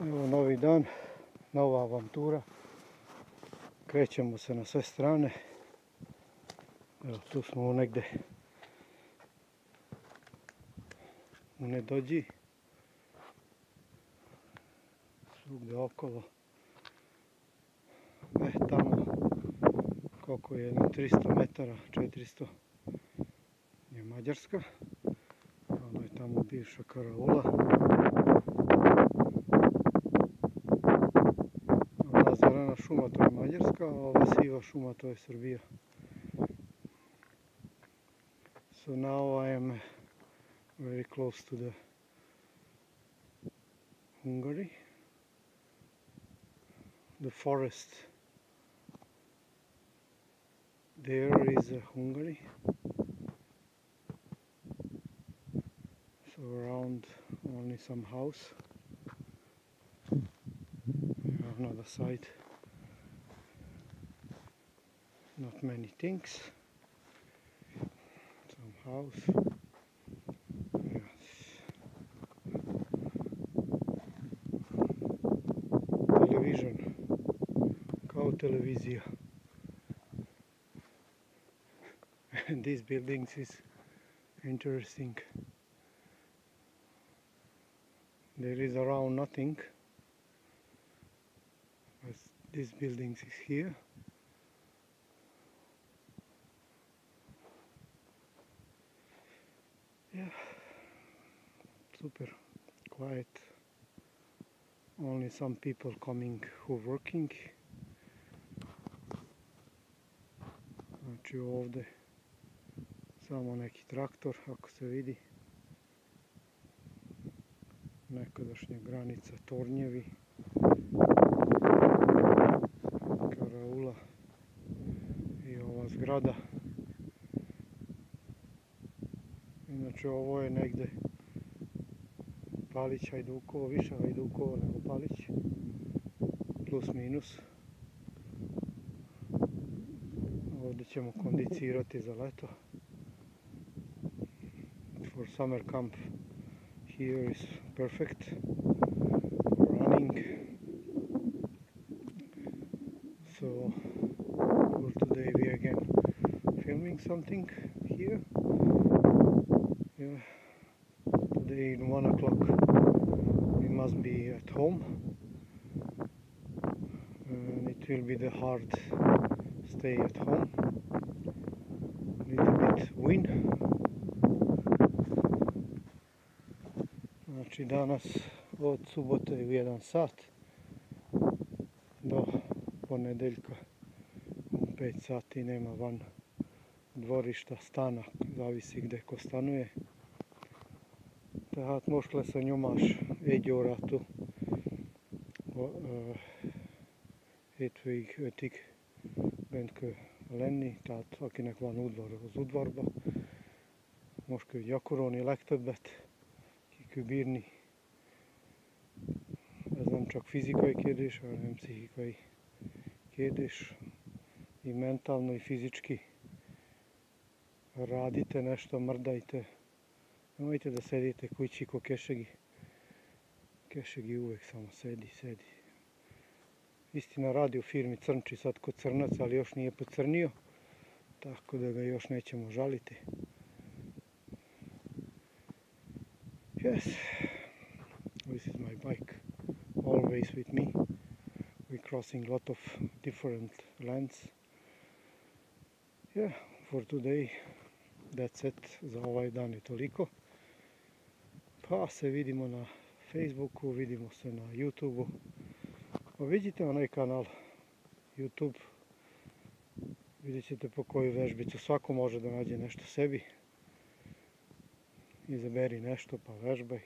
Evo novi dan, nova avantura. Krećemo se na sve strane. Evo tu smo negde u Nedođi. Svugde okolo. E, tamo koliko je 300 metara, 400 je Mađarska. Ono je tamo bivša karaula. Mađarska, a ova siva šuma to je Srbija. So now I am very close to the Hungary. The forest. There is Hungary. So around only some house. Another side. Not many things. Some house. Yes. Television. Kao televizija. And these buildings is interesting. There is around nothing. But this buildings is here. Super quiet. Only some people coming who working. Znači ovdje samo neki traktor ako se vidi. Nekadašnja granica Tornjevi. Karaula i ova zgrada. Inače ovo je negde Palić Hajdukovo, više Hajdukovo nego Palić. Plus minus. Ovdje ćemo kondicirati za leto. For summer camp here is perfect. Running. So for today we again filming something here. Yeah. In one o'clock we must be at home. And it will be the hard stay at home. Little bit wind. Znači danas od subote u 1 sat do ponedeljka u 5 sati nema van dvorišta, stana, zavisi gde ko stanuje. Tehát most lesz a nyomás egy órától hétfőig ötig bent kell lenni, tehát akinek van udvar az udvarba. Most kell gyakorolni legtöbbet, ki kell bírni. Ez nem csak fizikai kérdés, hanem pszichikai kérdés. I mentalno i fizički radite nešto, mrdajte. Nemojte da sedite kući ko kešegi. Kešegi uvek samo sedi, sedi. Istina radi u firmi Crnči sad kod Crnac, ali još nije pocrnio. Tako da ga još nećemo žaliti. Yes, this is my bike. Always with me. We're crossing lot of different lands. Yeah, for today that's it. Za ovaj dan je toliko. Pa se vidimo na Facebooku, vidimo se na YouTubeu. Vidite onaj kanal YouTube. Vidjet ćete po koju vežbicu. Svako može da nađe nešto sebi. Izaberi nešto pa vežbaj.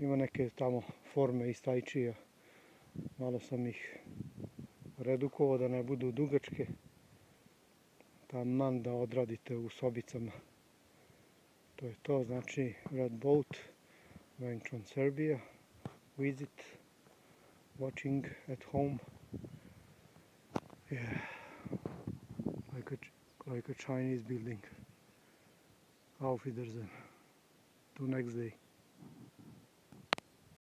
Ima neke tamo forme iz tajčija. Malo sam ih redukovao da ne budu dugačke. Taman da odradite u sobicama. To je to, znači Red Boat, Ventron Serbia, visit, watching at home. Yeah, like a, like a Chinese building. Auf Wiedersehen. To next day.